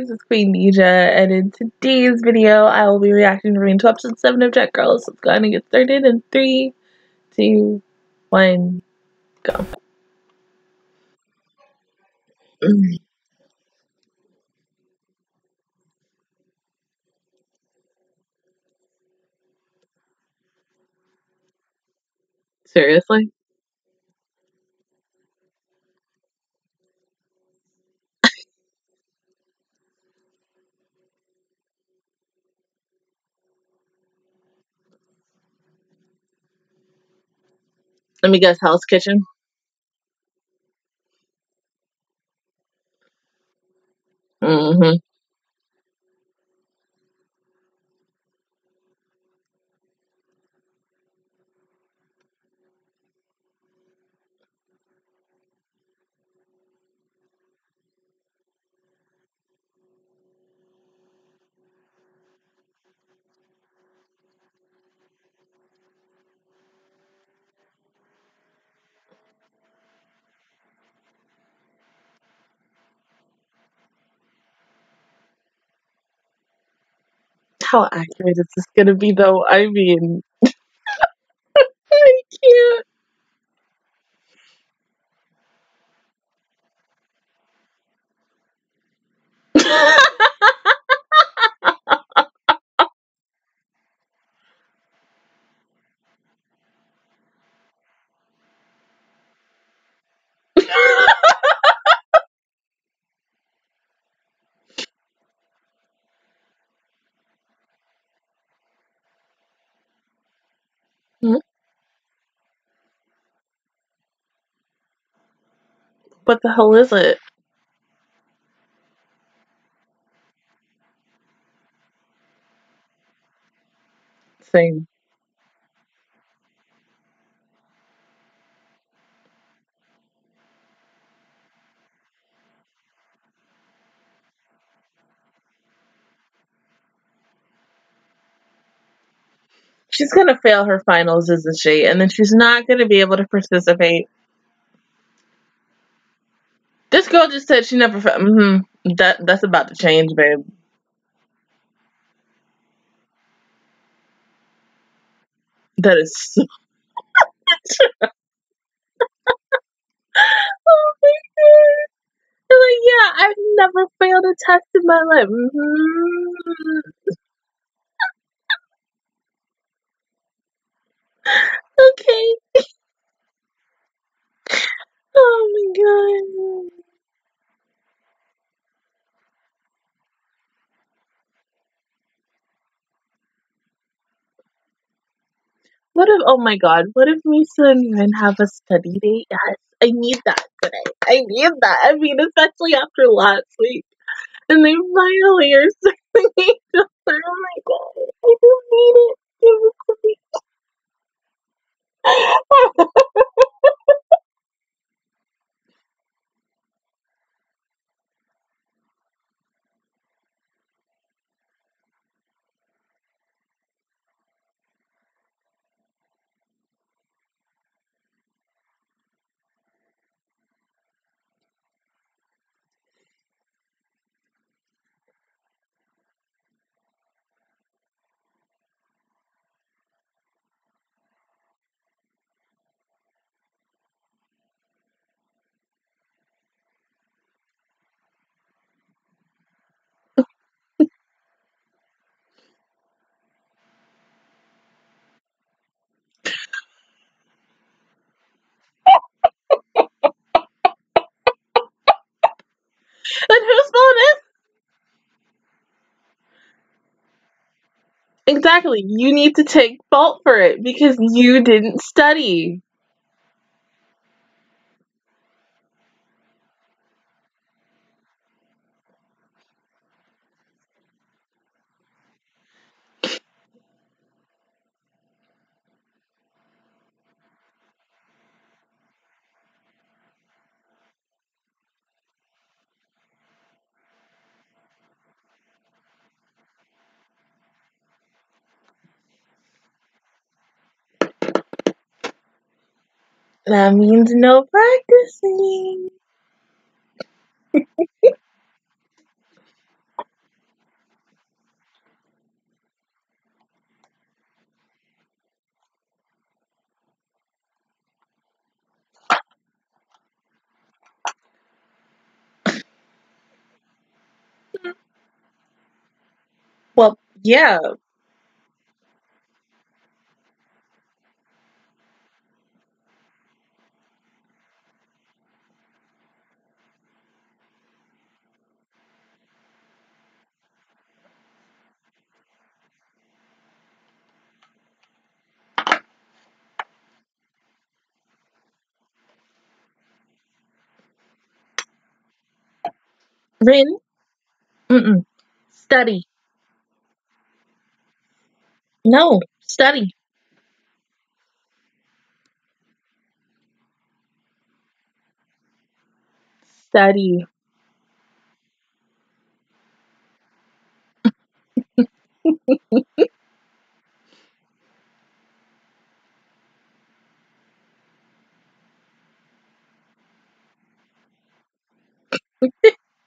guys, it's Queendija, and in today's video, I will be reacting to to episode 7 of Jet Girls. Let's go ahead and get started in 3, 2, 1, go. Seriously? Let me guess, Hell's Kitchen? Mm-hmm. How accurate is this gonna be, though? I mean, I can't. Hmm? What the hell is it? Same. She's gonna fail her finals, isn't she? And then she's not gonna be able to participate. This girl just said she never. Fa- mm-hmm. That that's about to change, babe. That is so. oh my god! They're like, yeah, I've never failed a test in my life. Mm-hmm. okay. oh my god. What if, oh my god, what if Misa and Rin have a study date? Yes, I need that today. I need that. I mean, especially after last week. And they finally are starting each. Oh my god, I just need it. Give it to me. And whose fault is Exactly. You need to take fault for it because you didn't study. That means no practicing. Well, yeah, Rin. Mm-mm. Study. No. Study. Study.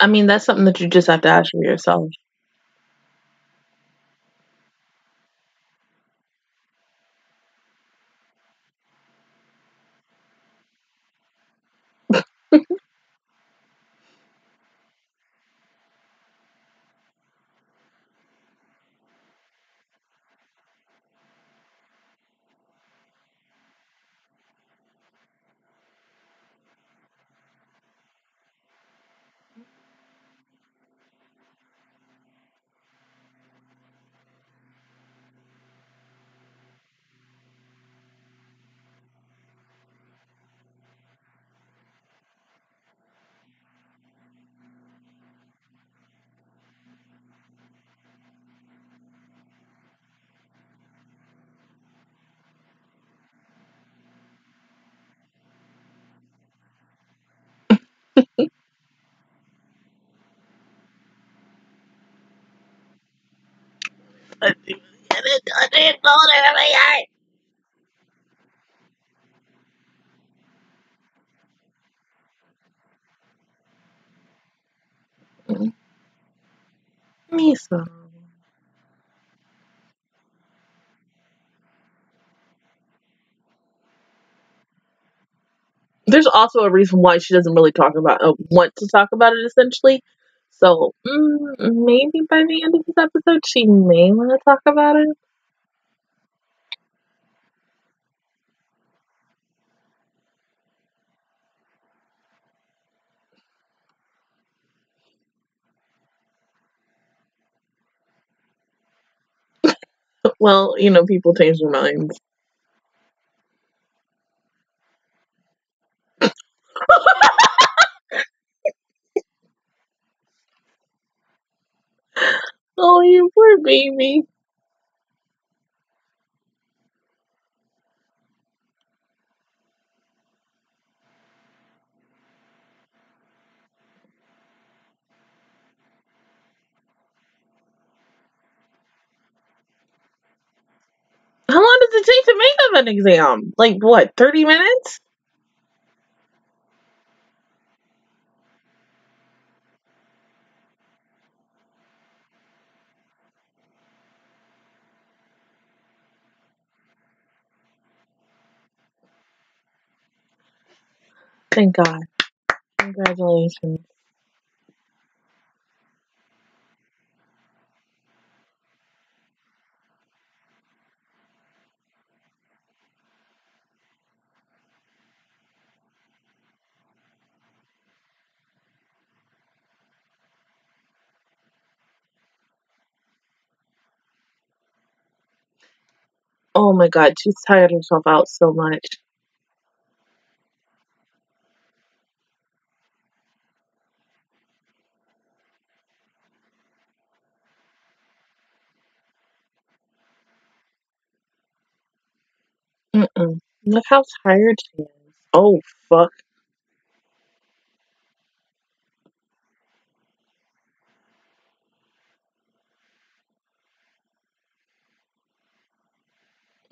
I mean, that's something that you just have to ask for yourself. I Mm. Misa. There's also a reason why she doesn't really talk about uh, want to talk about it essentially. So mm, maybe by the end of this episode, she may want to talk about it. Well, you know, people change their minds. Oh, you poor baby. How long does it take to make up an exam? Like what, 30 minutes? Thank God. Congratulations. Oh my God, she's tired herself out so much. Look how tired she is. Oh, fuck.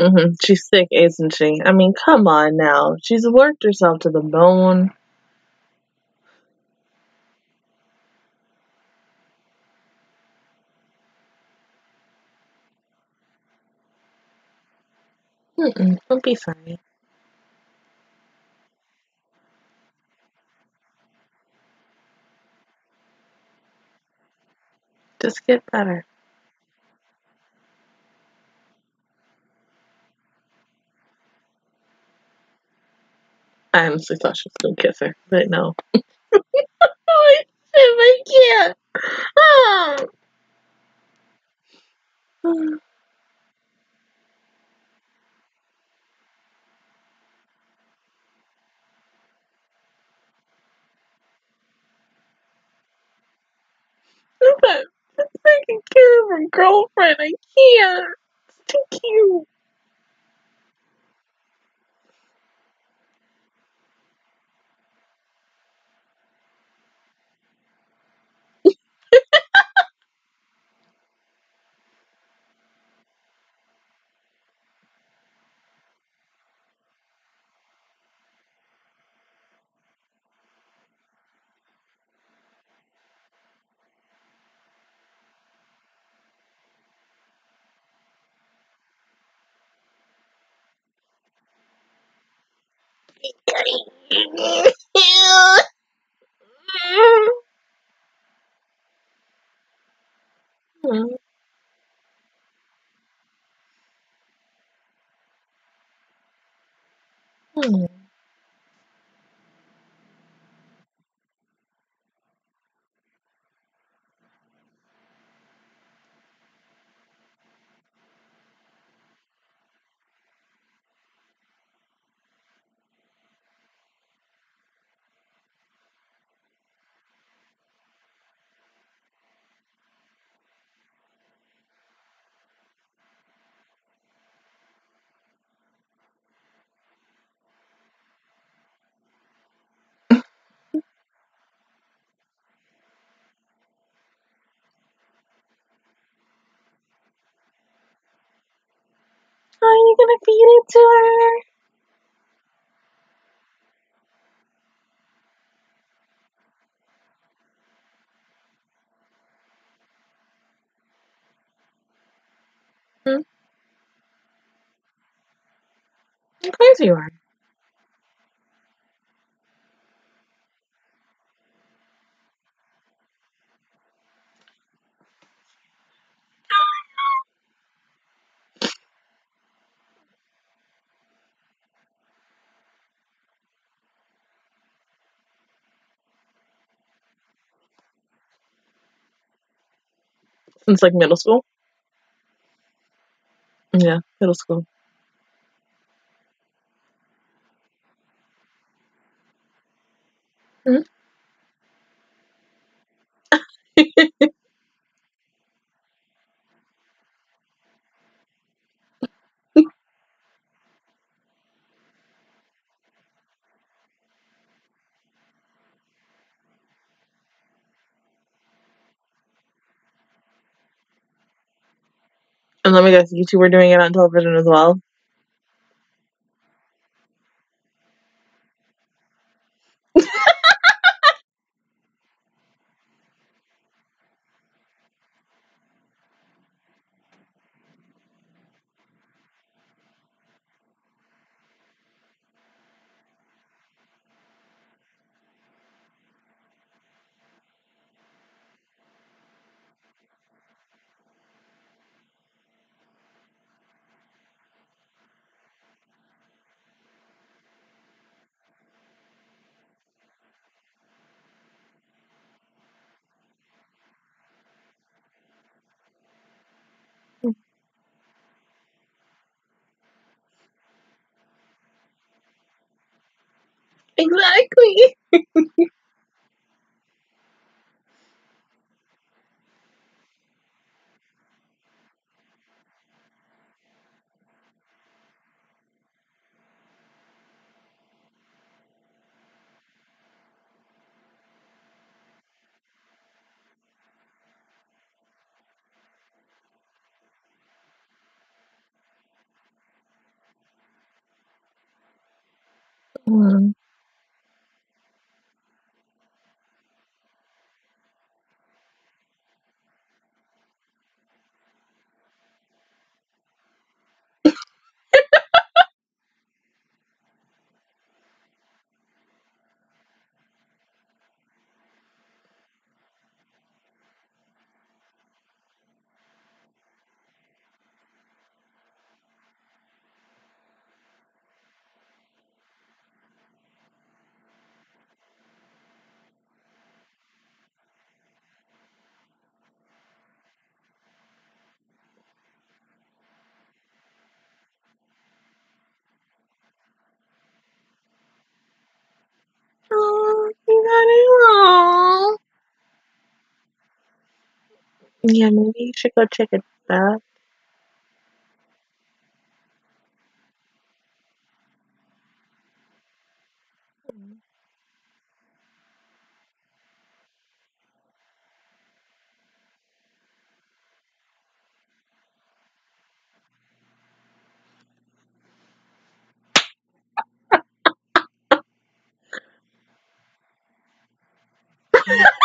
hmm She's sick, isn't she? I mean, come on now. She's worked herself to the bone. Mm-mm. Don't be sorry. Just get better. I honestly thought she was gonna kiss her, but no. oh, I can't. Oh. I'm taking care of her girlfriend. I can't. Too cute. Hmm. How are you gonna feed it to her? Hmm? How crazy you are. Since like middle school? Yeah, middle school. Hmm? and let me guess, you two were doing it on television as well? Exactly. Mm. Oh, you got it wrong. Yeah, maybe you should go check it out. Yeah.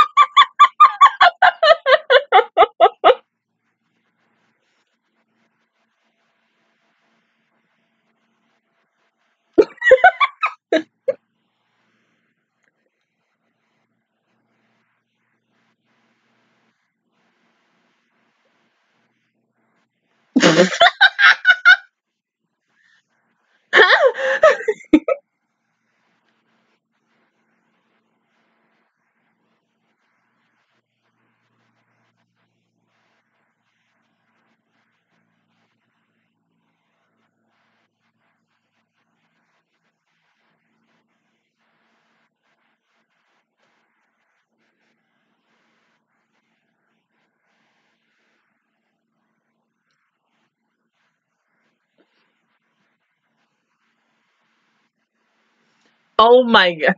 oh my god.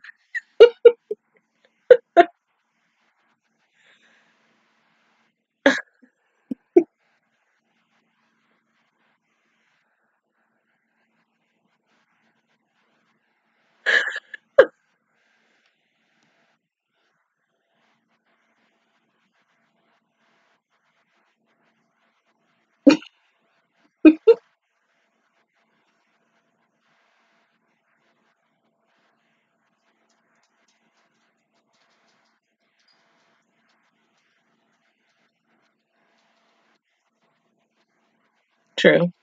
True.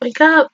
Wake up.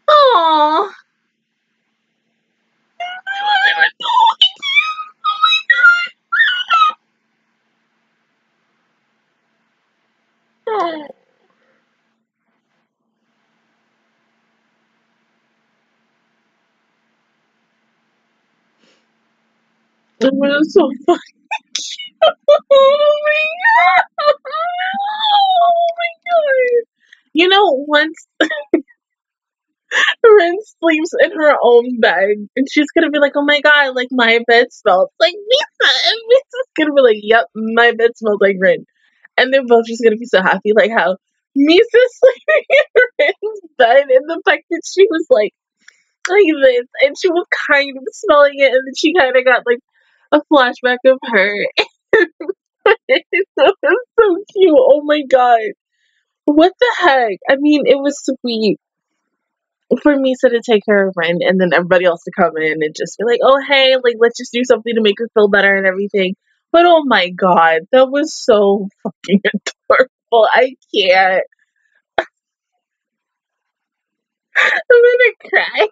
Oh. It was so fucking. Oh my god. Oh my god. You know, once Rin sleeps in her own bed, and she's gonna be like, "Oh my god, like my bed smells like Misa," and Misa's gonna be like, "Yep, my bed smells like Rin," and they're both just gonna be so happy, like how Misa's sleeping in Rin's bed, and the fact that she was like like this, and she was kind of smelling it, and then she kind of got like a flashback of her. it was so cute. Oh my god. What the heck? I mean, it was sweet for Misa to take care of Rin and then everybody else to come in and just be like, oh, hey, like, let's just do something to make her feel better and everything. But oh my god, that was so fucking adorable. I can't. I'm gonna cry.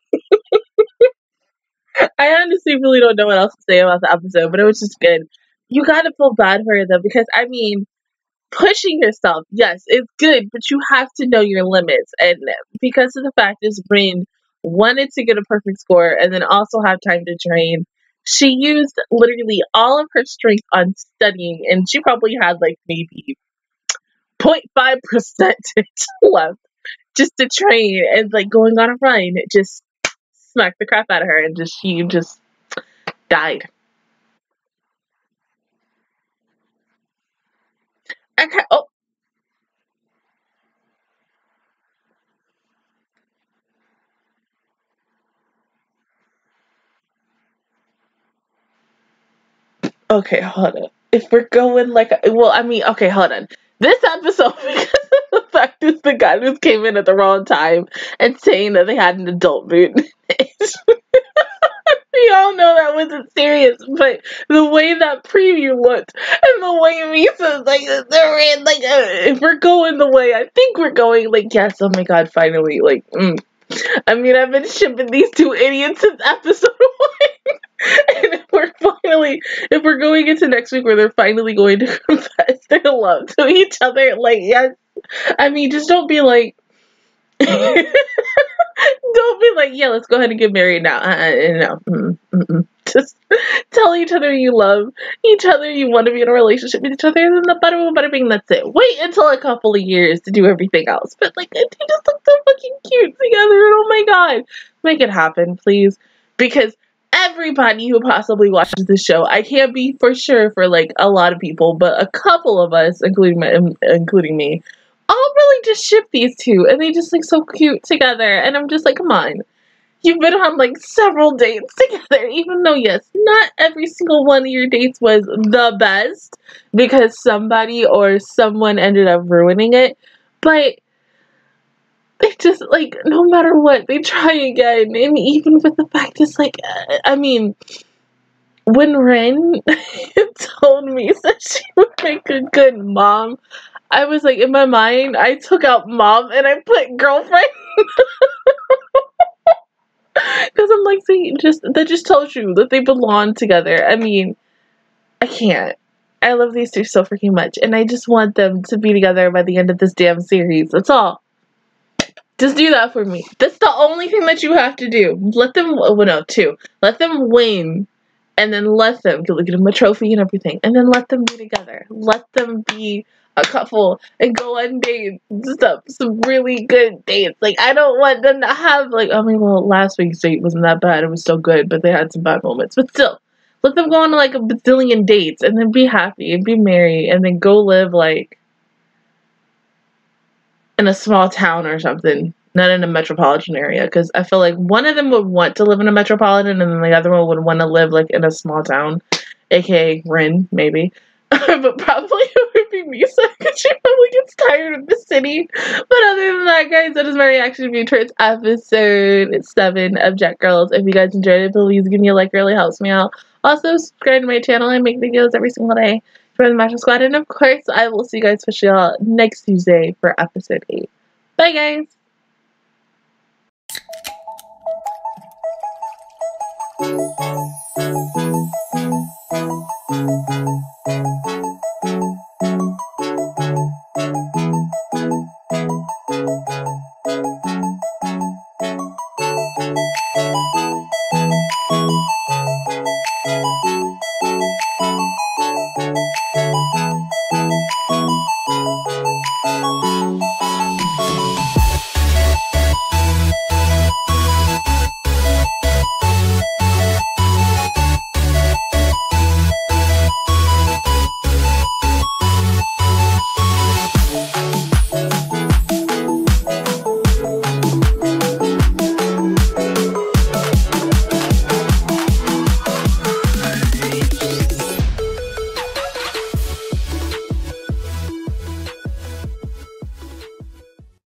I honestly really don't know what else to say about the episode, but it was just good. You gotta feel bad for her though, because I mean, pushing yourself, yes, it's good, but you have to know your limits. And because of the fact is Rin wanted to get a perfect score and then also have time to train, she used literally all of her strength on studying, and she probably had like maybe 0.5% left just to train and like going on a run. It just smacked the crap out of her, and just she just died. Okay. Oh, okay. Hold on. If we're going like, uh, well, I mean, okay, hold on. This episode, because of the fact is the guy just came in at the wrong time and saying that they had an adult boot. we all know that wasn't serious, but the way that preview looked and the way Misa's like, they're in, like, uh, if we're going the way I think we're going, like, yes, oh my god, finally, like, mm. I mean, I've been shipping these two idiots since episode one. and if we're finally, if we're going into next week where they're finally going to confess their love to each other, like, yes. I mean, just don't be like, don't be like, yeah, let's go ahead and get married now. Uh, no. Mm, mm-mm. Just tell each other you love each other, you want to be in a relationship with each other, and then the better will better bing, that's it. Wait until a couple of years to do everything else. But like they just look so fucking cute together, and oh my god. Make it happen, please. Because everybody who possibly watches the show, I can't be for sure for like a lot of people, but a couple of us, including my, including me, really just ship these two, and they just look so cute together. And I'm just like, come on. You've been on like several dates together, even though, yes, not every single one of your dates was the best because somebody or someone ended up ruining it. But they just like, no matter what, they try again. And even with the fact it's like, I mean, when Rin told me that she would make a good mom, I was like, in my mind, I took out mom and I put girlfriend. Because I'm like, see, just that just tells you that they belong together. I mean, I can't. I love these two so freaking much, and I just want them to be together by the end of this damn series. That's all. Just do that for me. That's the only thing that you have to do. Let them, oh no, two. Let them win, and then let them, get them a trophy and everything, and then let them be together. Let them be a couple and go on dates stuff. Some really good dates. Like, I don't want them to have, like, I mean, well, last week's date wasn't that bad. It was still good, but they had some bad moments. But still, let them go on like a bazillion dates and then be happy and be married and then go live, like, in a small town or something, not in a metropolitan area. Because I feel like one of them would want to live in a metropolitan, and then the other one would want to live like in a small town, aka Rin, maybe. but probably it would be Misa because she probably gets tired of the city. But other than that, guys, that is my reaction to towards episode 7 of Jet Girls. If you guys enjoyed it, please give me a like, really helps me out. Also, subscribe to my channel. I make videos every single day for the Magic Squad. And of course, I will see you guys for y'all next Tuesday for episode 8. Bye, guys!